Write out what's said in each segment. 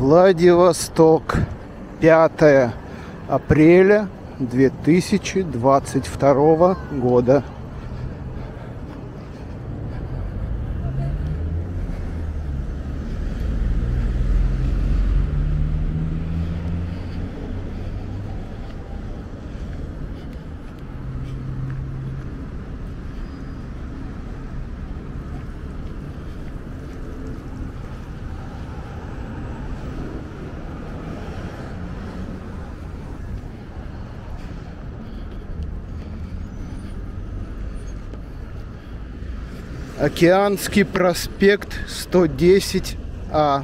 Владивосток. 5 апреля 2022 года. Океанский проспект 110А.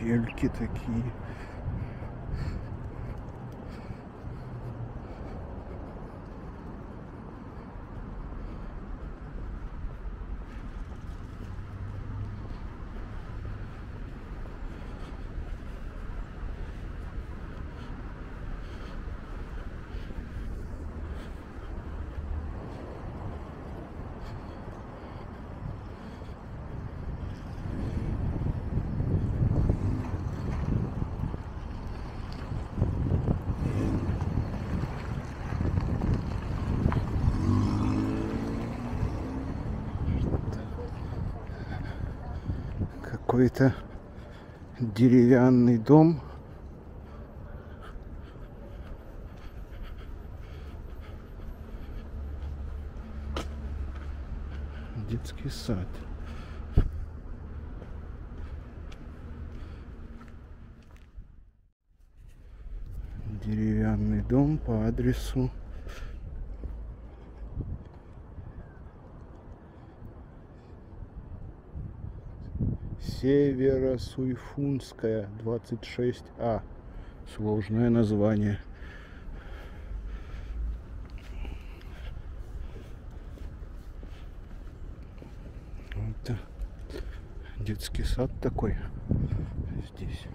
Ele que tá aqui. Какой-то деревянный дом. Детский сад. Деревянный дом по адресу Северо-Суйфунская, 26А. Сложное название. Это детский сад такой здесь.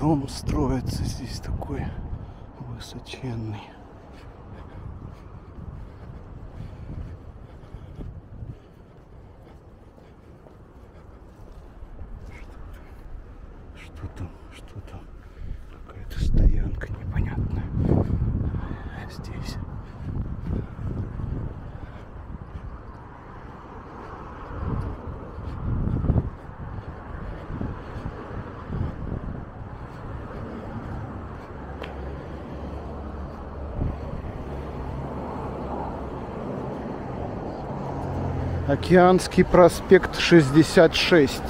Дом строится здесь такой высоченный. Что там? Что там? Какая-то стоянка непонятная здесь. Океанский проспект 66.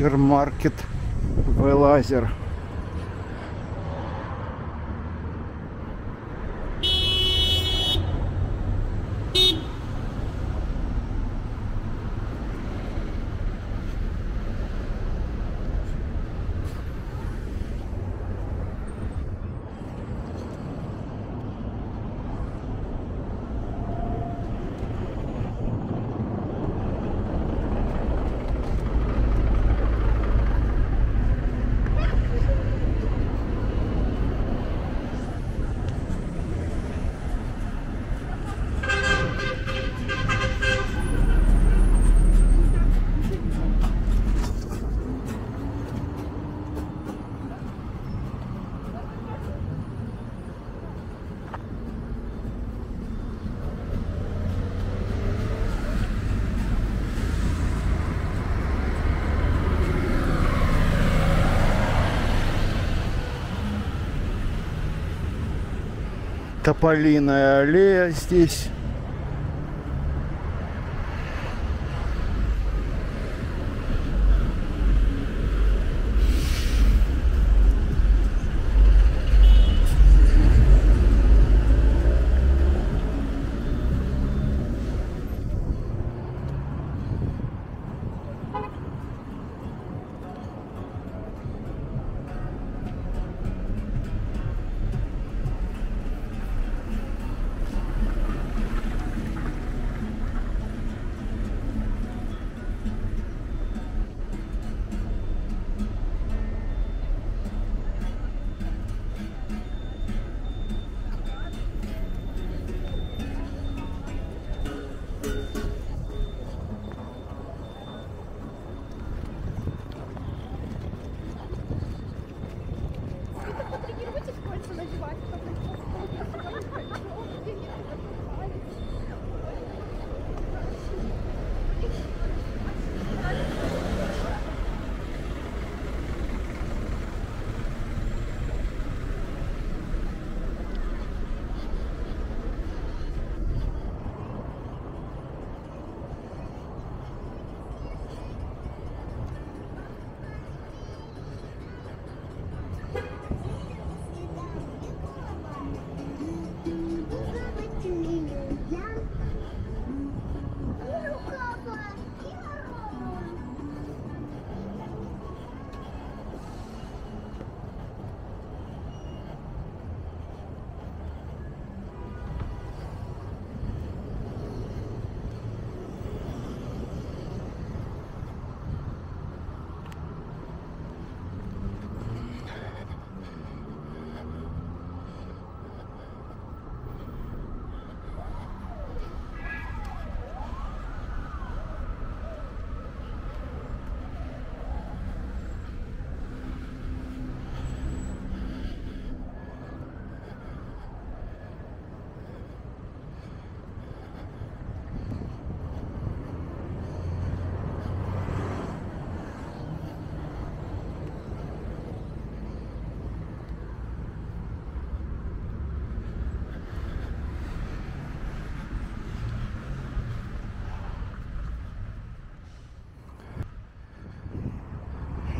Гипермаркет Велазер. Тополиная аллея здесь.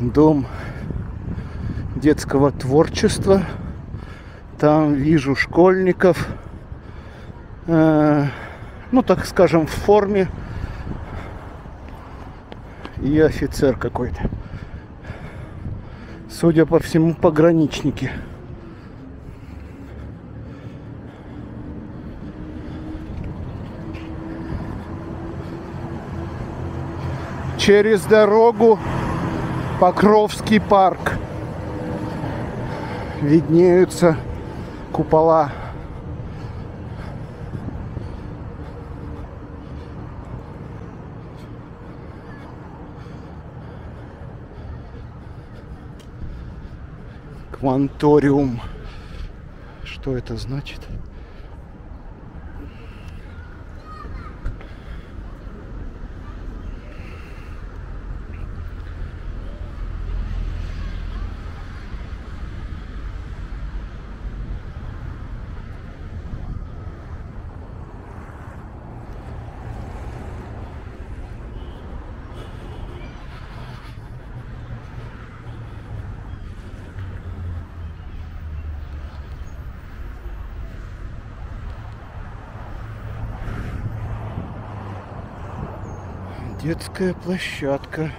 Дом детского творчества. Там вижу школьников. э, ну, так скажем, в форме. И офицер какой-то. Судя по всему, пограничники. Через дорогу Покровский парк. Виднеются купола. Кванториум. Что это значит? Детская площадка.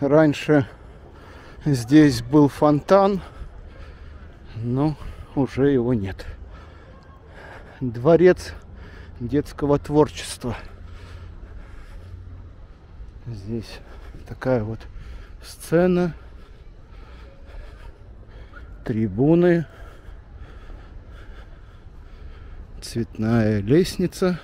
Раньше здесь был фонтан, но уже его нет. Дворец детского творчества. Здесь такая вот сцена, трибуны, цветная лестница.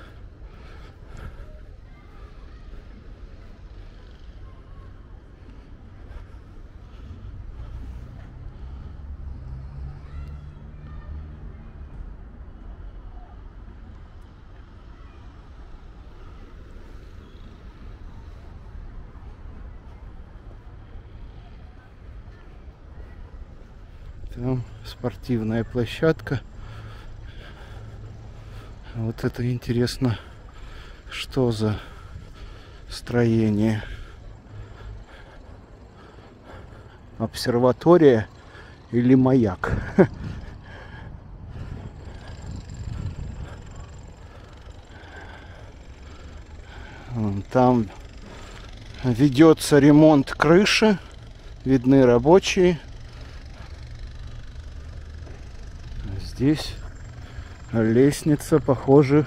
Там спортивная площадка. Вот это интересно, что за строение. Обсерватория или маяк. Там ведется ремонт крыши. Видны рабочие. Здесь лестница, похоже,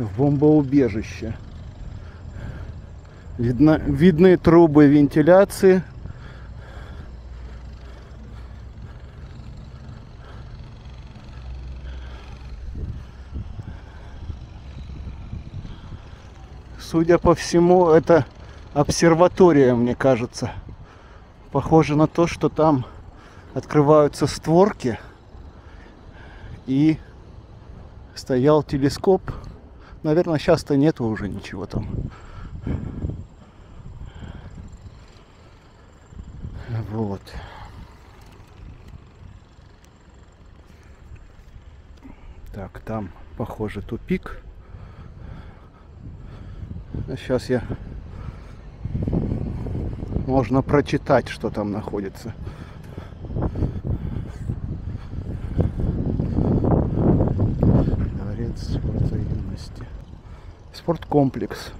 в бомбоубежище. Видно, видны трубы вентиляции. Судя по всему, это обсерватория, мне кажется. Похоже на то, что там открываются створки и стоял телескоп. Наверное, сейчас-то нету уже ничего там. Вот. Так, там, похоже, тупик. Сейчас я... Можно прочитать, что там находится. Спорткомплекс.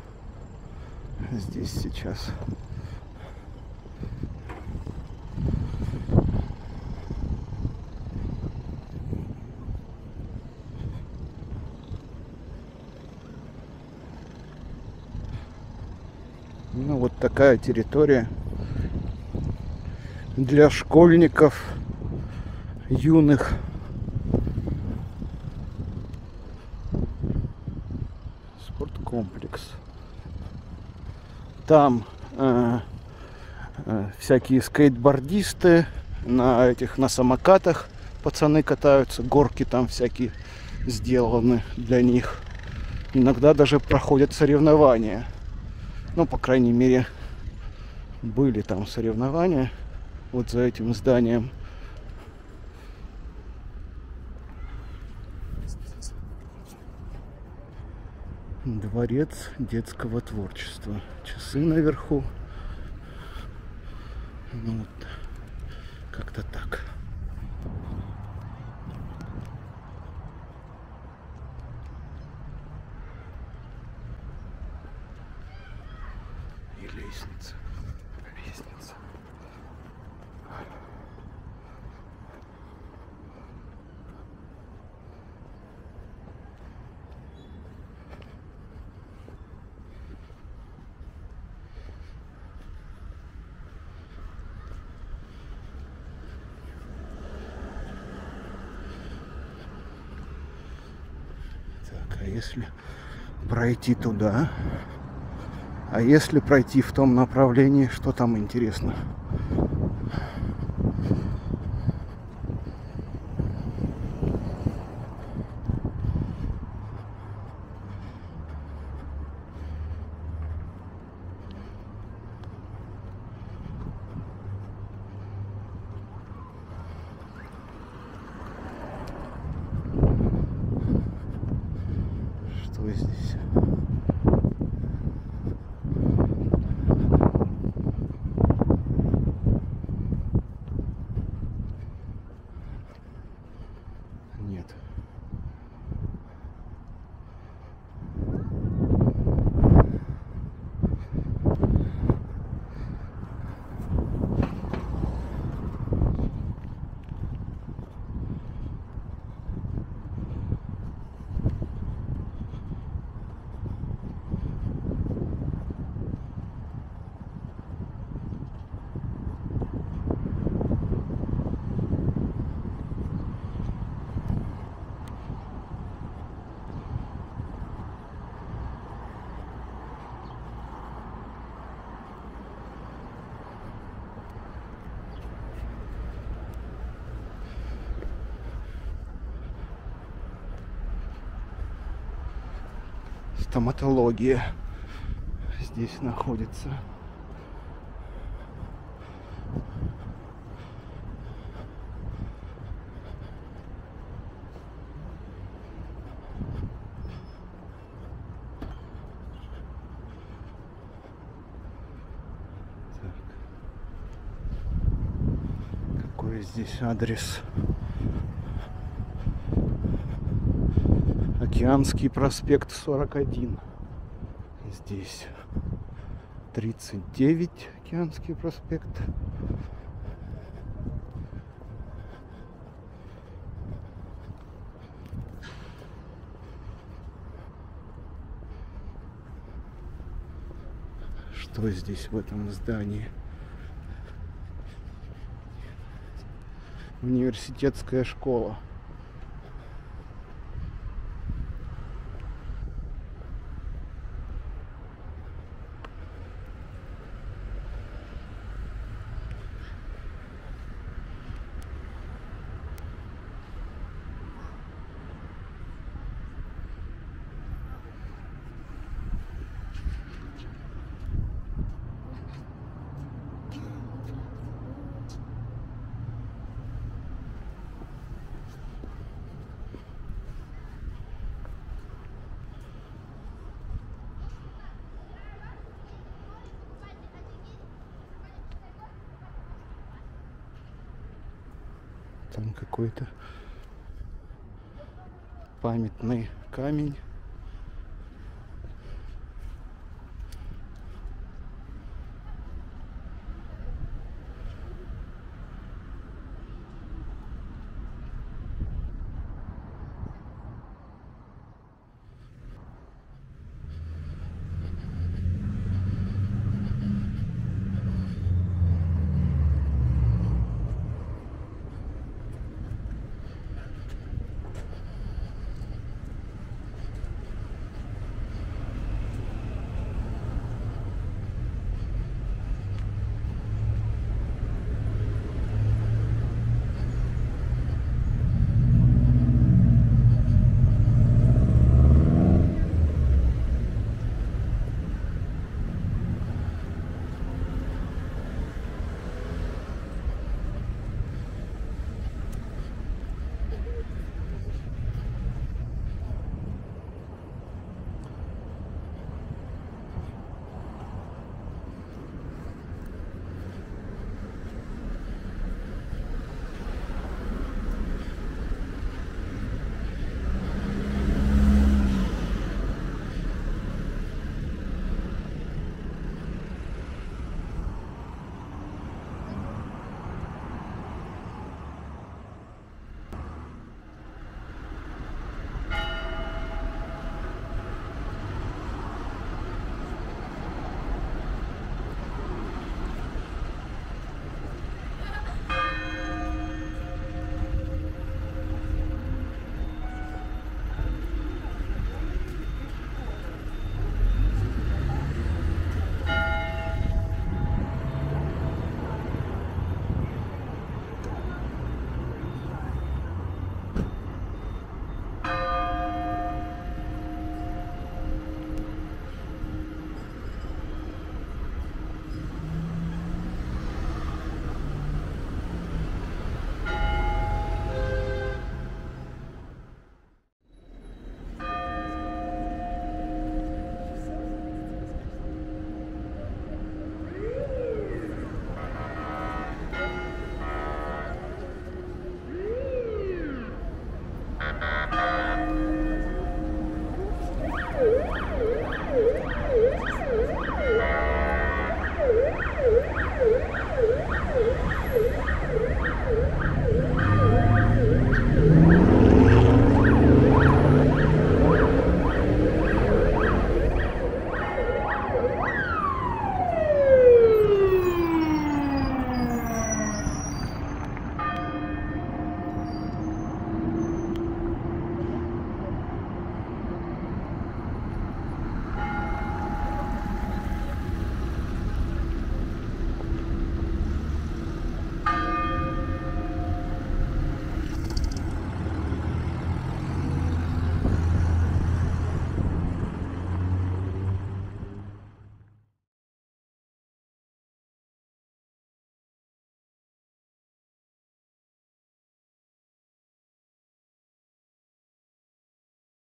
Здесь сейчас. Ну, вот такая территория для школьников, юных. Спорткомплекс. Там э, э, всякие скейтбордисты на этих на самокатах пацаны катаются, горки там всякие сделаны для них. Иногда даже проходят соревнования. Ну, по крайней мере, были там соревнования вот за этим зданием. Дворец детского творчества. Часы наверху. Ну, вот, как-то так. И лестница. Лестница. Так, а если пройти туда? А если пройти в том направлении, что там интересно? стоматология здесь находится. здесь адрес Океанский проспект 41. Здесь 39 Океанский проспект. Что здесь в этом здании? Университетская школа. Там какой-то памятный камень.